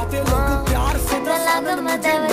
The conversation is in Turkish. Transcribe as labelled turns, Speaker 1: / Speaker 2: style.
Speaker 1: लोग प्यार से
Speaker 2: लगम देव